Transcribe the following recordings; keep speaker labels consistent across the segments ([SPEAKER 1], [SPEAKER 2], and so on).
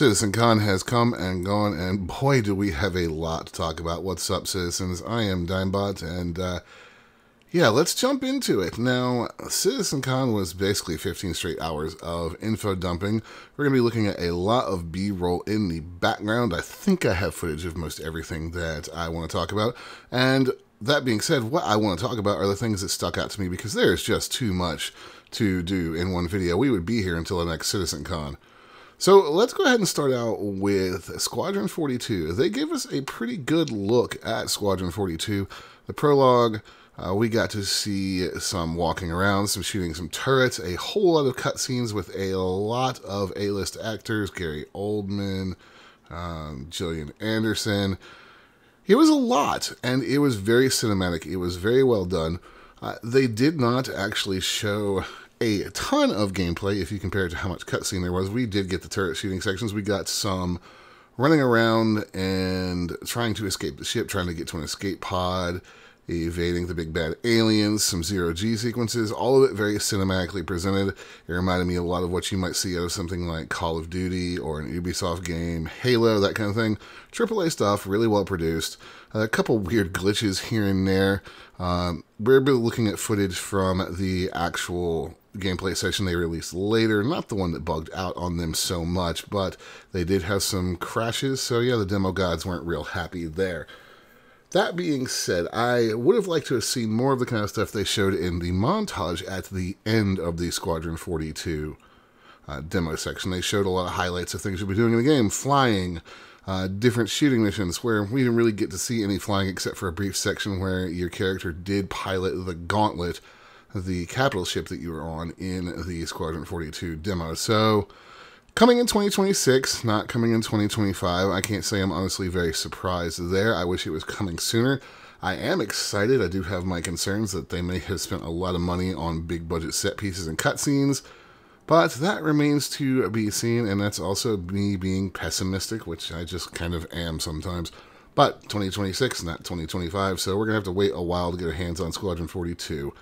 [SPEAKER 1] CitizenCon has come and gone, and boy, do we have a lot to talk about. What's up, citizens? I am Digmbot, and uh, yeah, let's jump into it. Now, CitizenCon was basically 15 straight hours of info dumping. We're going to be looking at a lot of B roll in the background. I think I have footage of most everything that I want to talk about. And that being said, what I want to talk about are the things that stuck out to me because there's just too much to do in one video. We would be here until the next CitizenCon. So let's go ahead and start out with Squadron 42. They gave us a pretty good look at Squadron 42. The prologue, uh, we got to see some walking around, some shooting some turrets, a whole lot of cutscenes with a lot of A-list actors, Gary Oldman, um, Gillian Anderson. It was a lot, and it was very cinematic. It was very well done. Uh, they did not actually show a ton of gameplay if you compare it to how much cutscene there was. We did get the turret shooting sections. We got some running around and trying to escape the ship, trying to get to an escape pod, evading the big bad aliens, some zero G sequences, all of it very cinematically presented. It reminded me a lot of what you might see out of something like Call of Duty or an Ubisoft game, Halo, that kind of thing. AAA stuff, really well produced. A couple weird glitches here and there. Um, we're looking at footage from the actual gameplay session they released later. Not the one that bugged out on them so much, but they did have some crashes. So yeah, the demo gods weren't real happy there. That being said, I would have liked to have seen more of the kind of stuff they showed in the montage at the end of the Squadron 42 uh, demo section. They showed a lot of highlights of things you'll be doing in the game, flying, uh, different shooting missions, where we didn't really get to see any flying except for a brief section where your character did pilot the Gauntlet, the capital ship that you were on in the Squadron 42 demo. So, coming in 2026, not coming in 2025. I can't say I'm honestly very surprised there. I wish it was coming sooner. I am excited. I do have my concerns that they may have spent a lot of money on big budget set pieces and cutscenes, but that remains to be seen, and that's also me being pessimistic, which I just kind of am sometimes. But 2026, not 2025, so we're going to have to wait a while to get our hands on Squadron 42.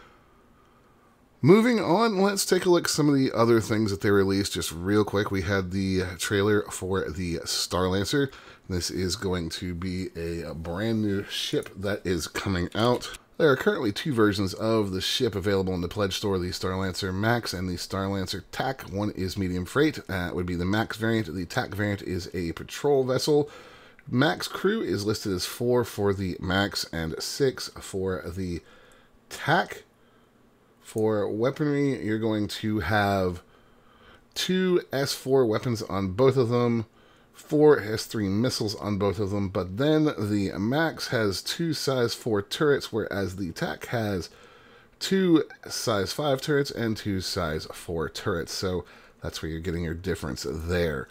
[SPEAKER 1] Moving on, let's take a look at some of the other things that they released just real quick. We had the trailer for the Starlancer. This is going to be a brand new ship that is coming out. There are currently two versions of the ship available in the Pledge Store, the Starlancer Max and the Starlancer TAC. One is medium freight, that would be the Max variant. The TAC variant is a patrol vessel. Max crew is listed as four for the Max and six for the TAC. For weaponry, you're going to have two S4 weapons on both of them, four S3 missiles on both of them, but then the Max has two size 4 turrets, whereas the TAC has two size 5 turrets and two size 4 turrets. So that's where you're getting your difference there.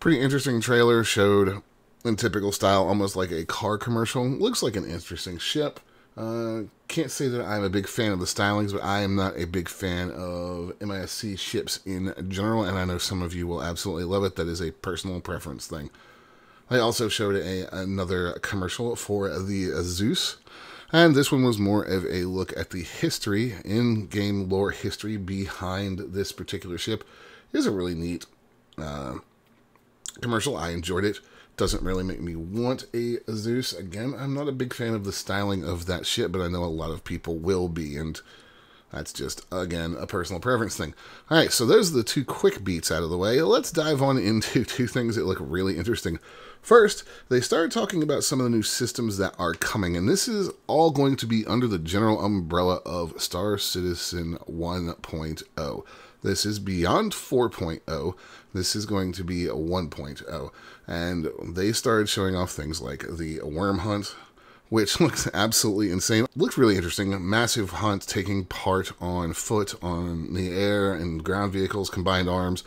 [SPEAKER 1] Pretty interesting trailer, showed in typical style, almost like a car commercial. Looks like an interesting ship. Uh, can't say that I'm a big fan of the stylings, but I am not a big fan of MISC ships in general, and I know some of you will absolutely love it. That is a personal preference thing. I also showed a, another commercial for the Zeus, and this one was more of a look at the history, in-game lore history behind this particular ship. It is a really neat uh, commercial. I enjoyed it doesn't really make me want a Zeus. Again, I'm not a big fan of the styling of that ship, but I know a lot of people will be, and that's just, again, a personal preference thing. All right, so those are the two quick beats out of the way. Let's dive on into two things that look really interesting. First, they started talking about some of the new systems that are coming, and this is all going to be under the general umbrella of Star Citizen 1.0. This is beyond 4.0. This is going to be a 1.0. And they started showing off things like the worm hunt, which looks absolutely insane. Looks really interesting. Massive hunt taking part on foot, on the air, and ground vehicles, combined arms.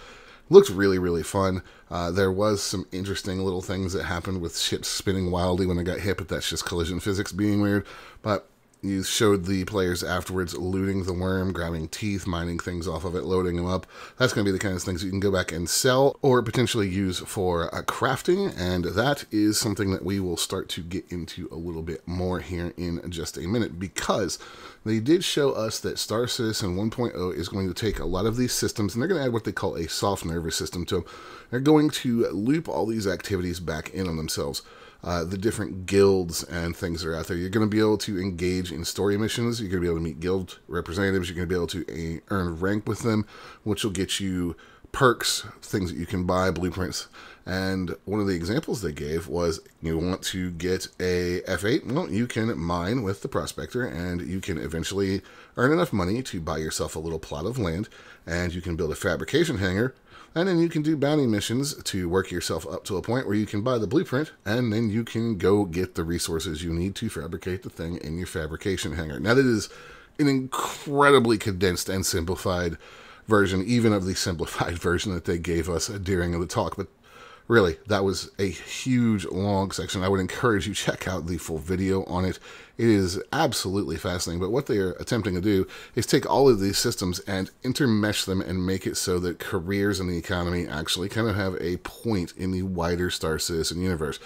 [SPEAKER 1] Looks really, really fun. Uh, there was some interesting little things that happened with ships spinning wildly when they got hit, but that's just collision physics being weird. But you showed the players afterwards looting the worm, grabbing teeth, mining things off of it, loading them up. That's going to be the kind of things you can go back and sell or potentially use for uh, crafting. And that is something that we will start to get into a little bit more here in just a minute because they did show us that Star Citizen 1.0 is going to take a lot of these systems and they're going to add what they call a soft nervous system to them. They're going to loop all these activities back in on themselves uh, the different guilds and things that are out there. You're going to be able to engage in story missions. You're going to be able to meet guild representatives. You're going to be able to uh, earn rank with them, which will get you perks, things that you can buy, blueprints. And one of the examples they gave was you want to get a F8, well, you can mine with the prospector and you can eventually earn enough money to buy yourself a little plot of land and you can build a fabrication hangar and then you can do bounty missions to work yourself up to a point where you can buy the blueprint, and then you can go get the resources you need to fabricate the thing in your fabrication hangar. Now, that is an incredibly condensed and simplified version, even of the simplified version that they gave us during the talk, but really, that was a huge, long section. I would encourage you check out the full video on it. It is absolutely fascinating. But what they are attempting to do is take all of these systems and intermesh them and make it so that careers in the economy actually kind of have a point in the wider Star Citizen universe.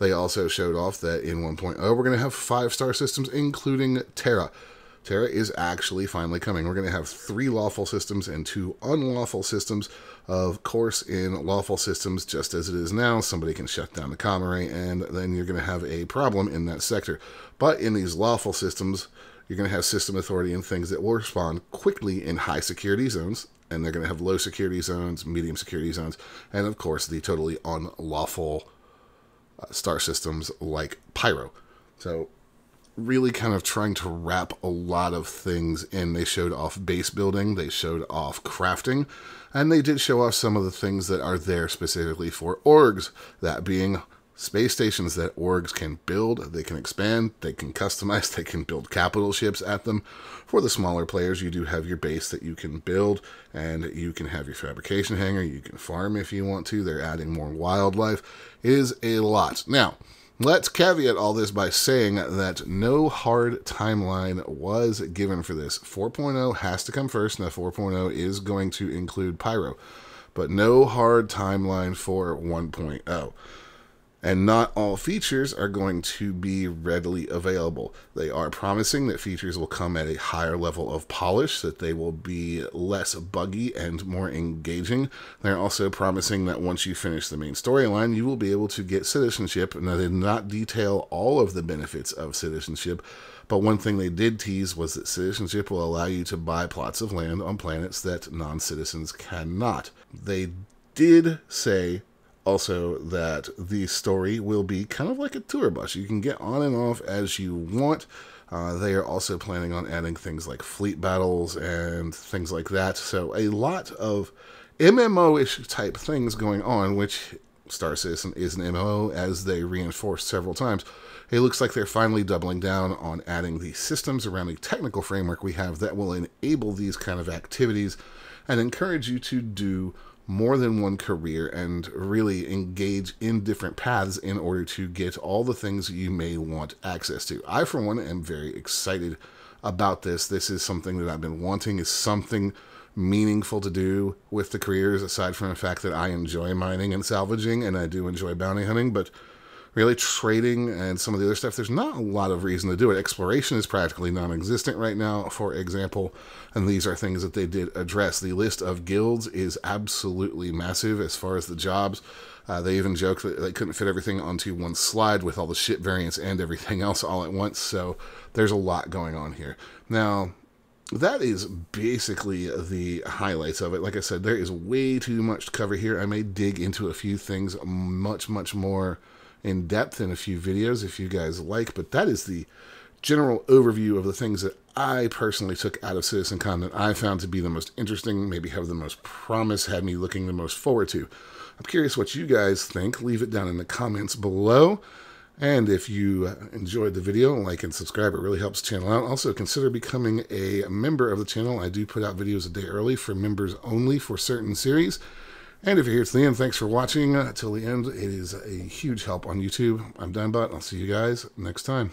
[SPEAKER 1] They also showed off that in 1.0, we're going to have five star systems, including Terra. Terra is actually finally coming. We're going to have three lawful systems and two unlawful systems. Of course, in lawful systems, just as it is now, somebody can shut down the comm and then you're going to have a problem in that sector. But in these lawful systems, you're going to have system authority and things that will respond quickly in high security zones, and they're going to have low security zones, medium security zones, and of course, the totally unlawful uh, star systems like Pyro. So really kind of trying to wrap a lot of things in. They showed off base building, they showed off crafting, and they did show off some of the things that are there specifically for orgs, that being space stations that orgs can build, they can expand, they can customize, they can build capital ships at them. For the smaller players, you do have your base that you can build, and you can have your fabrication hangar, you can farm if you want to. They're adding more wildlife. It is a lot. Now, Let's caveat all this by saying that no hard timeline was given for this. 4.0 has to come first. Now, 4.0 is going to include Pyro, but no hard timeline for 1.0 and not all features are going to be readily available. They are promising that features will come at a higher level of polish, that they will be less buggy and more engaging. They're also promising that once you finish the main storyline, you will be able to get citizenship. Now, they did not detail all of the benefits of citizenship, but one thing they did tease was that citizenship will allow you to buy plots of land on planets that non citizens cannot. They did say also that the story will be kind of like a tour bus. You can get on and off as you want. Uh, they are also planning on adding things like fleet battles and things like that. So a lot of MMO-ish type things going on, which Star Citizen is an MMO, as they reinforced several times. It looks like they're finally doubling down on adding the systems around the technical framework we have that will enable these kind of activities and encourage you to do more than one career and really engage in different paths in order to get all the things you may want access to. I, for one, am very excited about this. This is something that I've been wanting, is something meaningful to do with the careers, aside from the fact that I enjoy mining and salvaging and I do enjoy bounty hunting, but really trading and some of the other stuff, there's not a lot of reason to do it. Exploration is practically non existent right now, for example, and these are things that they did address. The list of guilds is absolutely massive as far as the jobs. Uh, they even joked that they couldn't fit everything onto one slide with all the ship variants and everything else all at once, so there's a lot going on here. Now, that is basically the highlights of it. Like I said, there is way too much to cover here. I may dig into a few things much, much more in depth in a few videos if you guys like, but that is the general overview of the things that I personally took out of CitizenCon that I found to be the most interesting, maybe have the most promise, had me looking the most forward to. I'm curious what you guys think. Leave it down in the comments below. And if you enjoyed the video, like and subscribe. It really helps the channel out. Also, consider becoming a member of the channel. I do put out videos a day early for members only for certain series. And if you're here to the end, thanks for watching uh, till the end. It is a huge help on YouTube. I'm Digmbot. I'll see you guys next time.